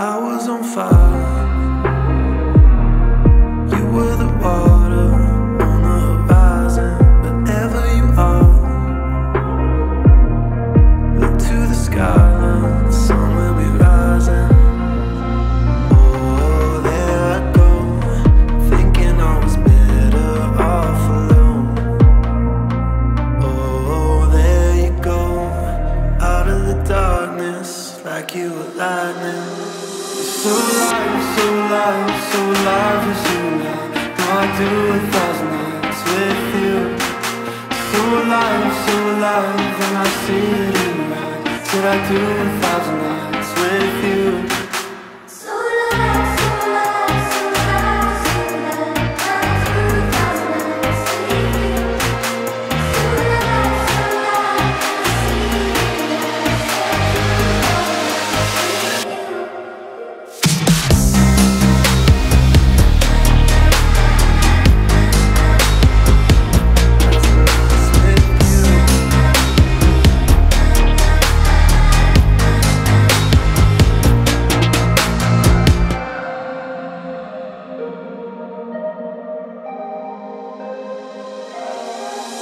I was on fire. like you were lightning. So alive, so alive, so alive as you now. Now I do a thousand nights with you. So alive, so alive, and I see it in your eyes. Did I do a thousand nights?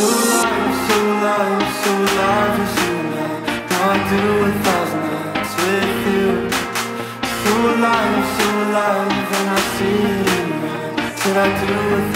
So alive, so alive, so alive I do a thousand nights with you So alive, so alive, and I it I do